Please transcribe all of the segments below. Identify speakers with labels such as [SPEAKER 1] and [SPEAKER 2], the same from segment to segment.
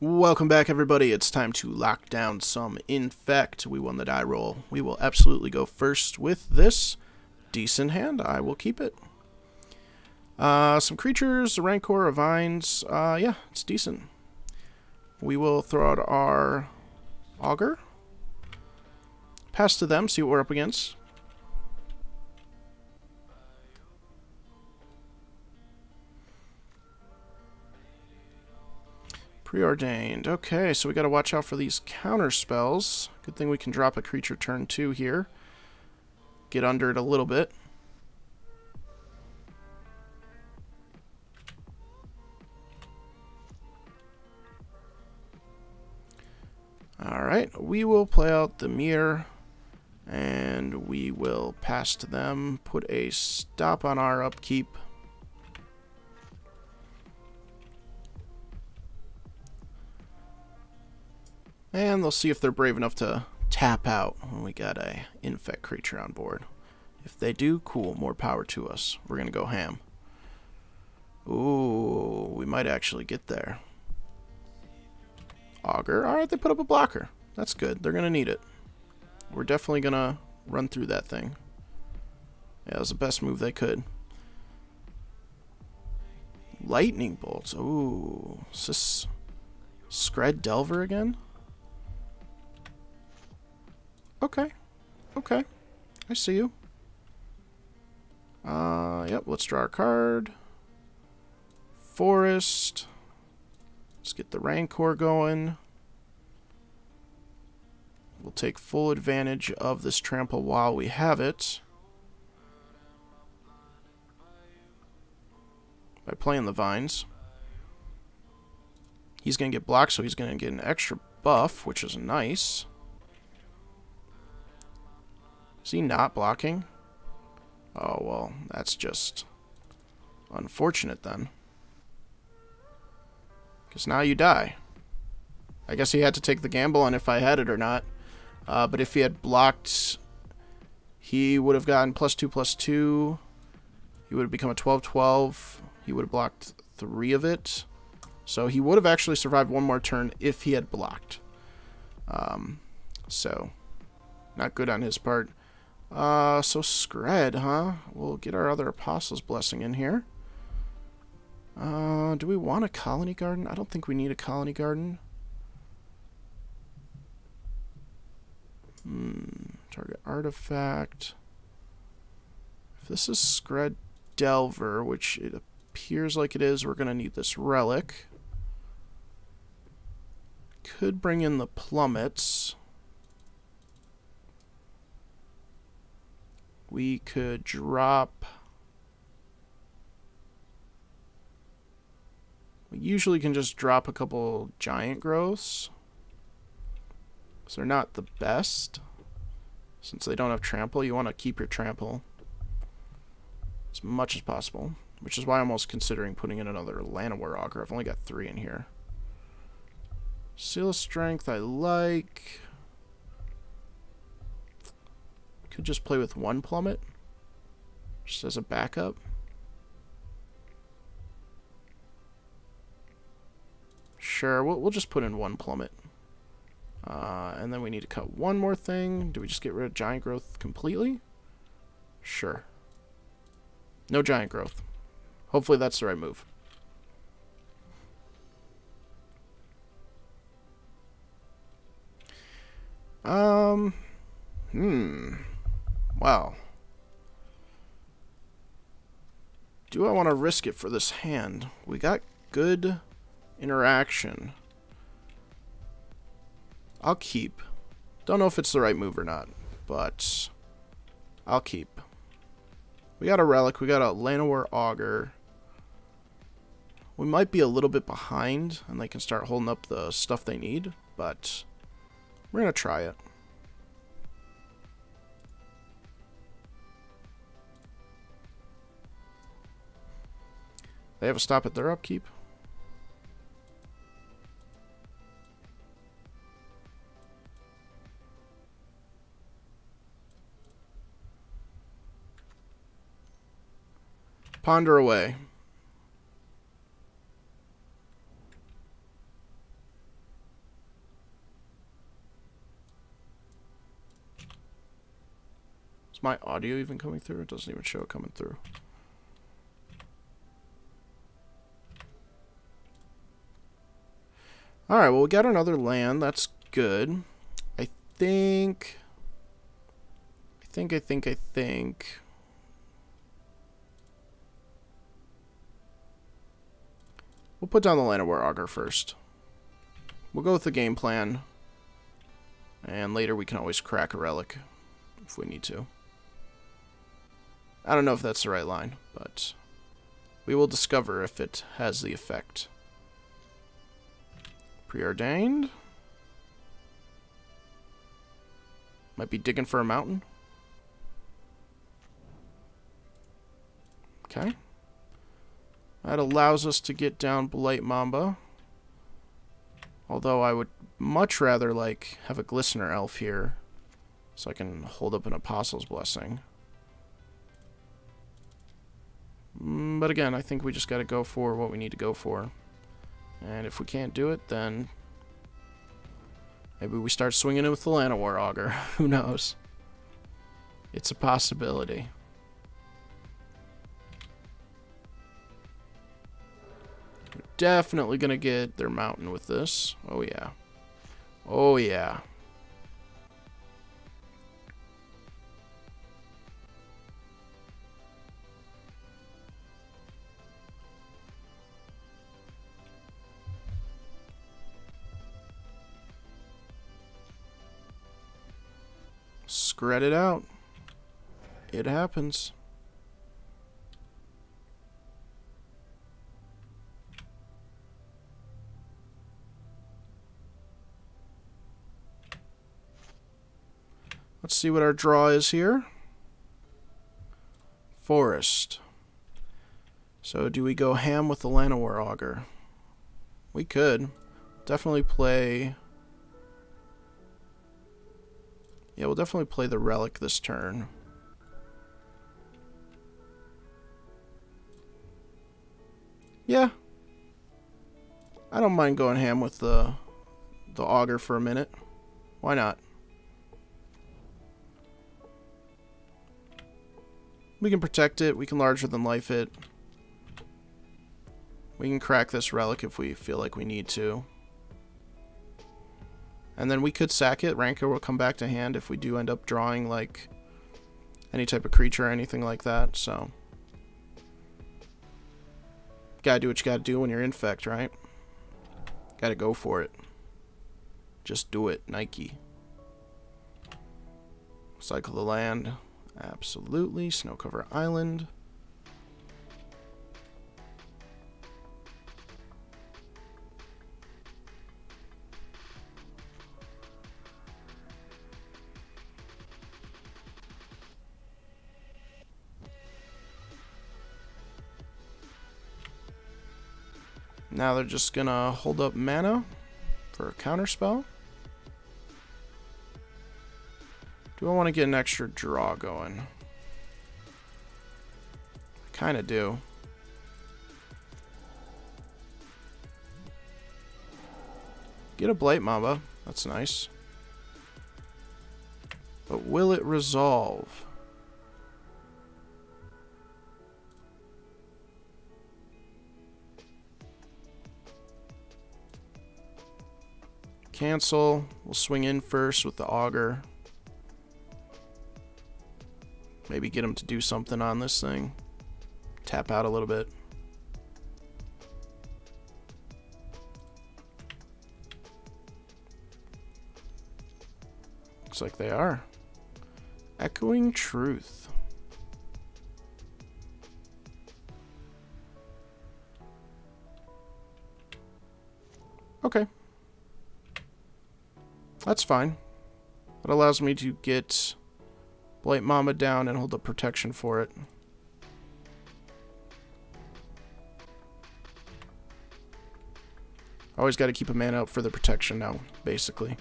[SPEAKER 1] Welcome back, everybody. It's time to lock down some Infect. We won the die roll. We will absolutely go first with this decent hand. I will keep it. Uh, some creatures, a Rancor, a Vines. Uh, yeah, it's decent. We will throw out our Augur. Pass to them, see what we're up against. Preordained. Okay, so we got to watch out for these counter spells. Good thing we can drop a creature turn two here. Get under it a little bit. Alright, we will play out the mirror and we will pass to them, put a stop on our upkeep. And they'll see if they're brave enough to tap out when we got a infect creature on board. If they do, cool, more power to us. We're going to go ham. Ooh, we might actually get there. Augur. Alright, they put up a blocker. That's good. They're going to need it. We're definitely going to run through that thing. Yeah, that was the best move they could. Lightning bolts. Ooh. Is this Skred Delver again? Okay. Okay. I see you. Uh, yep, let's draw a card. Forest. Let's get the Rancor going. We'll take full advantage of this trample while we have it. By playing the vines. He's going to get blocked, so he's going to get an extra buff, which is nice. Is he not blocking? Oh, well, that's just unfortunate then. Because now you die. I guess he had to take the gamble on if I had it or not. Uh, but if he had blocked, he would have gotten plus 2, plus 2. He would have become a 12-12. He would have blocked three of it. So he would have actually survived one more turn if he had blocked. Um, so, not good on his part. Uh, so Skred, huh? We'll get our other Apostle's Blessing in here. Uh, do we want a Colony Garden? I don't think we need a Colony Garden. Hmm, target artifact. If this is Skred Delver, which it appears like it is, we're going to need this Relic. Could bring in the Plummets. We could drop... We usually can just drop a couple giant growths. So they're not the best. Since they don't have trample, you want to keep your trample as much as possible. Which is why I'm almost considering putting in another Llanowar Augur. I've only got three in here. Seal Strength I like. Could just play with one plummet. Just as a backup. Sure, we'll, we'll just put in one plummet. Uh, and then we need to cut one more thing. Do we just get rid of giant growth completely? Sure. No giant growth. Hopefully that's the right move. Um, hmm. Wow. Do I want to risk it for this hand? We got good interaction. I'll keep. Don't know if it's the right move or not, but I'll keep. We got a relic. We got a Llanowar Augur. We might be a little bit behind, and they can start holding up the stuff they need, but we're going to try it. They have a stop at their upkeep. Ponder away. Is my audio even coming through? It doesn't even show it coming through. Alright, well, we got another land. That's good. I think... I think, I think, I think... We'll put down the Llanowar Augur first. We'll go with the game plan. And later we can always crack a relic if we need to. I don't know if that's the right line, but we will discover if it has the effect. Preordained. Might be digging for a mountain. Okay. That allows us to get down Blight Mamba. Although I would much rather like have a Glistener Elf here so I can hold up an Apostle's Blessing. Mm, but again, I think we just got to go for what we need to go for. And if we can't do it, then maybe we start swinging it with the Llanowar Augur. Who knows? It's a possibility. definitely going to get their mountain with this. Oh, yeah. Oh, yeah. Spread it out. It happens. Let's see what our draw is here. Forest. So do we go ham with the Llanowar Augur? We could. Definitely play... Yeah, we'll definitely play the Relic this turn. Yeah. I don't mind going ham with the the augur for a minute. Why not? We can protect it. We can larger than life it. We can crack this relic if we feel like we need to. And then we could sack it. Rancor will come back to hand if we do end up drawing like any type of creature or anything like that. So gotta do what you gotta do when you're infect, right? Gotta go for it. Just do it, Nike. Cycle the land. Absolutely. Snow Cover Island. Now they're just gonna hold up mana for a counter spell. Do I want to get an extra draw going? I kind of do. Get a Blight Mamba. That's nice. But will it resolve? Cancel. We'll swing in first with the augur. Maybe get him to do something on this thing. Tap out a little bit. Looks like they are. Echoing Truth. Okay. That's fine. That allows me to get Blight Mamba down and hold up protection for it. Always got to keep a man up for the protection now, basically.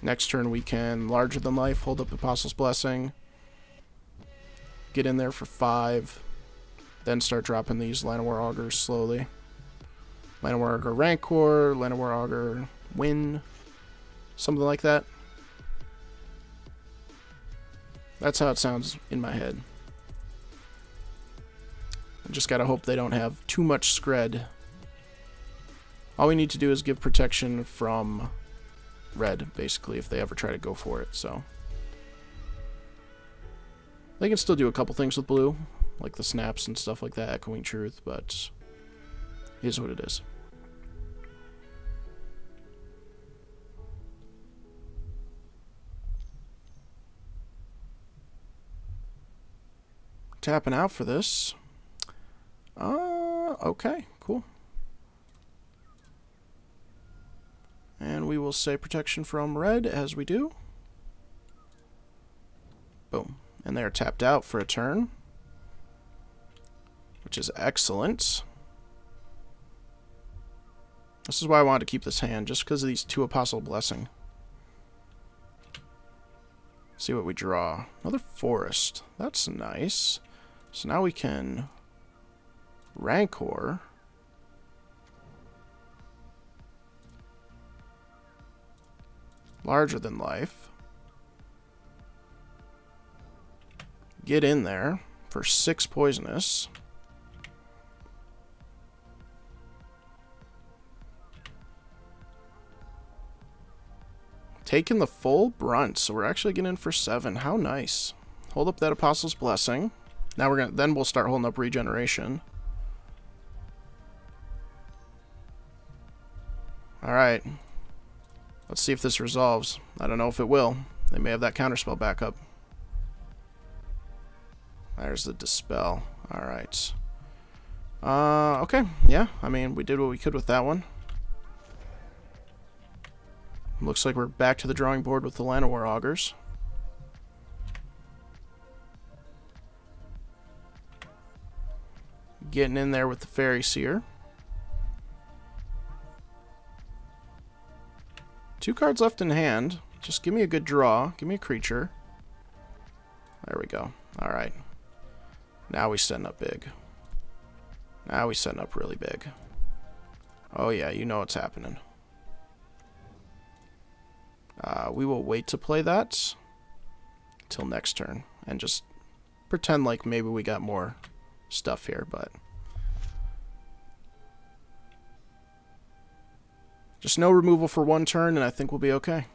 [SPEAKER 1] Next turn we can Larger Than Life, hold up Apostle's Blessing, get in there for 5, then start dropping these Llanowar Augurs slowly. Llanowar Augur Rancor, Llanowar Augur Win, something like that. That's how it sounds in my head. I just gotta hope they don't have too much Skred. All we need to do is give protection from red, basically, if they ever try to go for it, so... They can still do a couple things with blue, like the snaps and stuff like that, echoing truth, but is what it is. Tapping out for this. Uh, okay, cool. And we will say protection from red as we do. Boom. And they're tapped out for a turn. Which is excellent. This is why I wanted to keep this hand, just because of these two Apostle Blessing. see what we draw. Another Forest. That's nice. So now we can Rancor. Larger than life. Get in there for six poisonous. Taking the full brunt, so we're actually getting in for seven. How nice. Hold up that Apostle's Blessing. Now we're gonna then we'll start holding up regeneration. Alright. Let's see if this resolves. I don't know if it will. They may have that counterspell back up. There's the dispel. Alright. Uh, okay. Yeah, I mean, we did what we could with that one. Looks like we're back to the drawing board with the Llanowar Augurs. Getting in there with the Faerie Seer. Two cards left in hand. Just give me a good draw. Give me a creature. There we go. Alright. Now we setting up big. Now we setting up really big. Oh yeah, you know what's happening. Uh, we will wait to play that till next turn and just pretend like maybe we got more stuff here, but just no removal for one turn, and I think we'll be okay.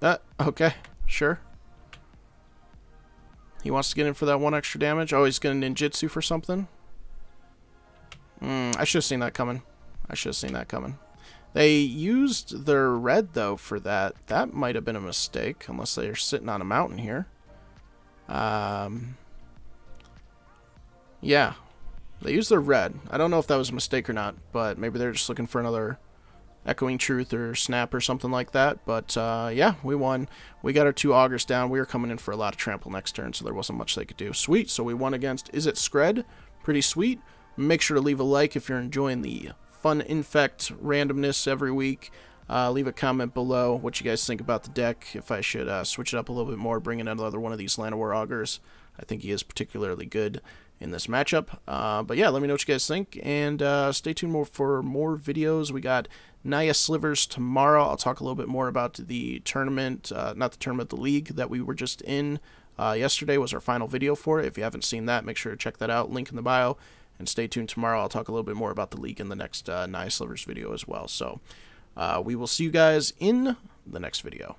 [SPEAKER 1] Uh, okay, sure. He wants to get in for that one extra damage. Oh, he's going to ninjutsu for something? Mm, I should have seen that coming. I should have seen that coming. They used their red, though, for that. That might have been a mistake, unless they're sitting on a mountain here. Um, yeah. They used their red. I don't know if that was a mistake or not, but maybe they're just looking for another Echoing Truth or Snap or something like that. But uh, yeah, we won. We got our two augurs down. We were coming in for a lot of trample next turn, so there wasn't much they could do. Sweet. So we won against Izzet Skred. Pretty sweet. Make sure to leave a like if you're enjoying the fun infect randomness every week. Uh, leave a comment below what you guys think about the deck. If I should uh, switch it up a little bit more, bring in another one of these Llanowar Augurs. I think he is particularly good in this matchup. Uh, but yeah, let me know what you guys think, and uh, stay tuned more for more videos. We got Naya Slivers tomorrow. I'll talk a little bit more about the tournament, uh, not the tournament, the league that we were just in. Uh, yesterday was our final video for it. If you haven't seen that, make sure to check that out. Link in the bio. And stay tuned tomorrow. I'll talk a little bit more about the league in the next uh, Naya Slivers video as well. So uh, we will see you guys in the next video.